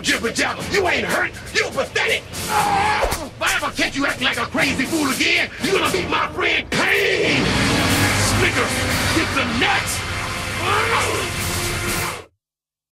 jibber jabber. You ain't hurt. You pathetic. Oh, If I ever catch you acting like a crazy fool again, you gonna be my